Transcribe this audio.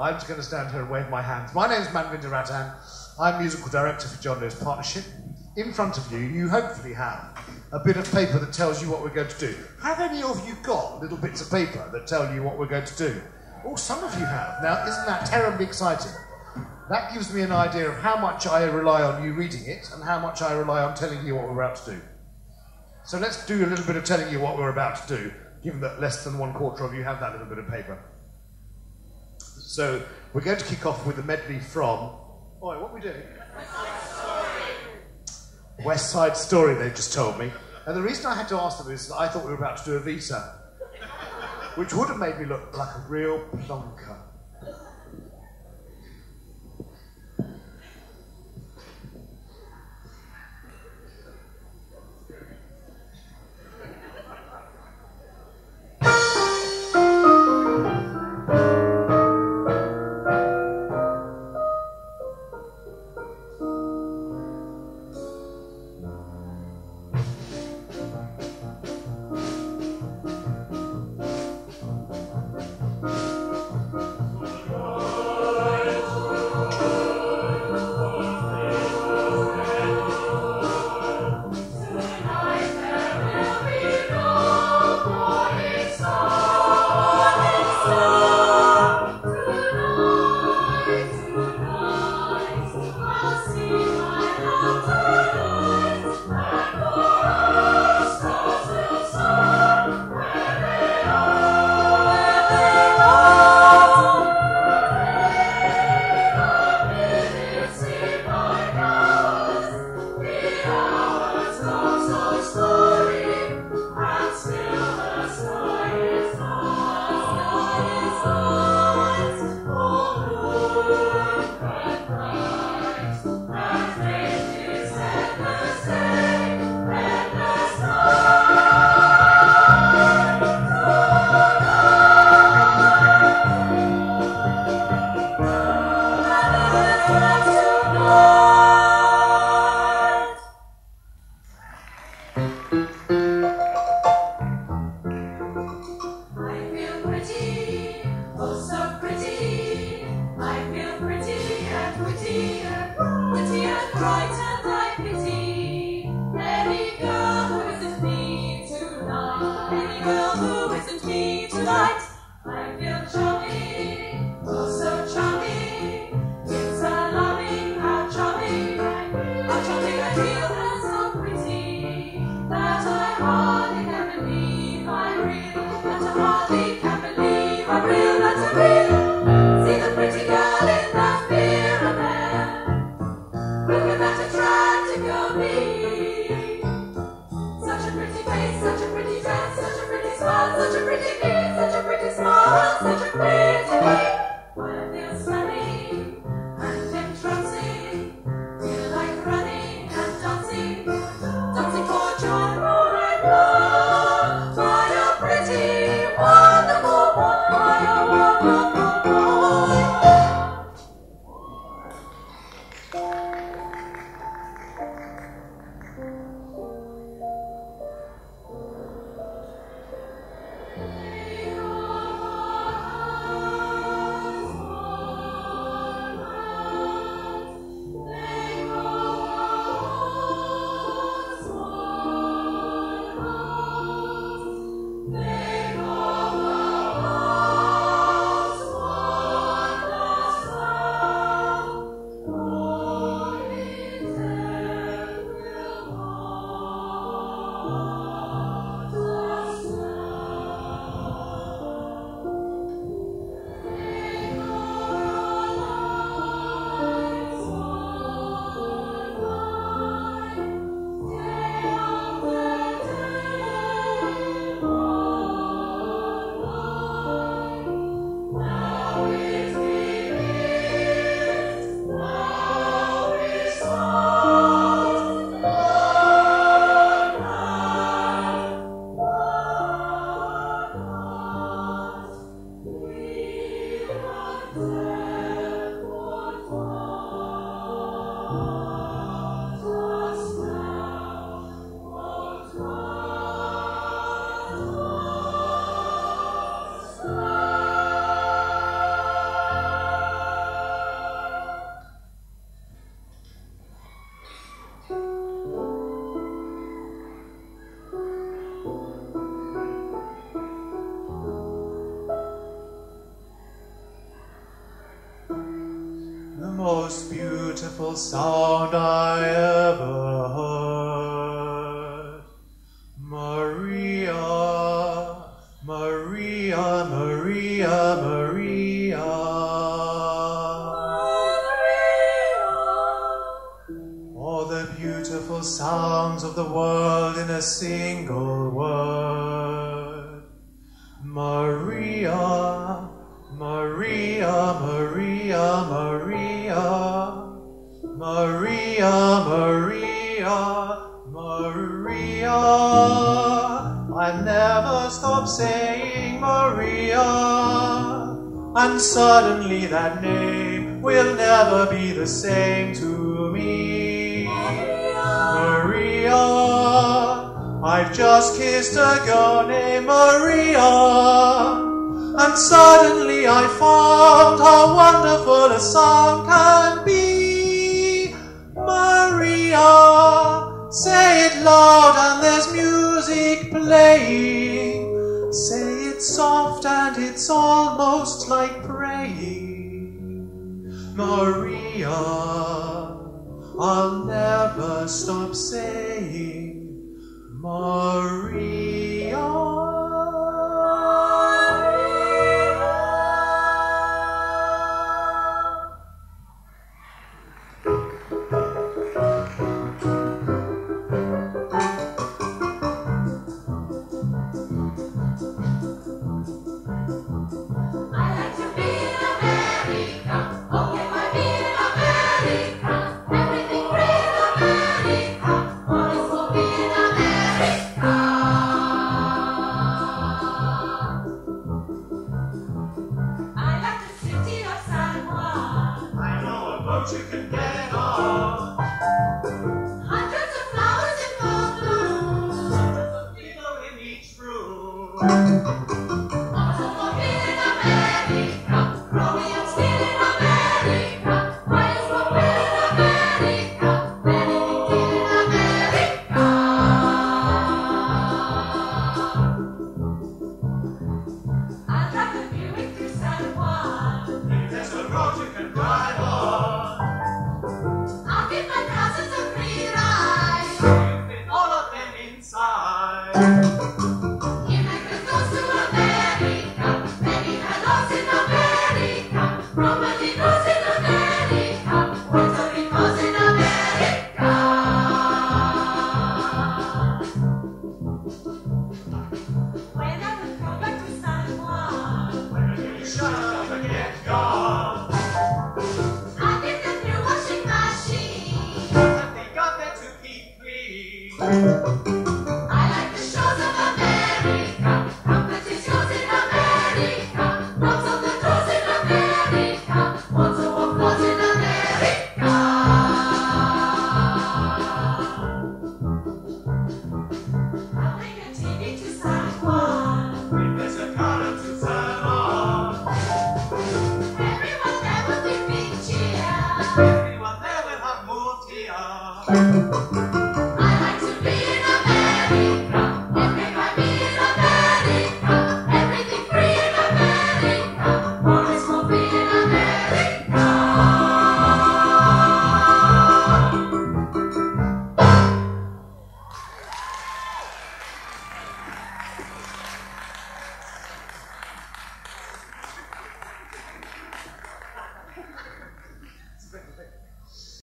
I'm just going to stand here and wave my hands. My name's Manvinder Rattan. I'm musical director for John Lewis Partnership. In front of you, you hopefully have a bit of paper that tells you what we're going to do. Have any of you got little bits of paper that tell you what we're going to do? Oh, some of you have. Now, isn't that terribly exciting? That gives me an idea of how much I rely on you reading it and how much I rely on telling you what we're about to do. So let's do a little bit of telling you what we're about to do, given that less than one quarter of you have that little bit of paper. So we're going to kick off with a medley from. Oi, what are we doing? West Side Story, they've just told me. And the reason I had to ask them is that I thought we were about to do Evita, which would have made me look like a real plonker. Sound I ever heard. Maria, Maria, Maria, Maria. All the beautiful sounds of the world in a single word. Maria, Maria, Maria, Maria. Maria, Maria, Maria. I never stop saying Maria. And suddenly that name will never be the same to me. Maria, I've just kissed a girl named Maria. And suddenly I found how wonderful a song can be. Say it loud and there's music playing. Say it soft and it's almost like praying. Maria, I'll never stop saying Maria. Thank you.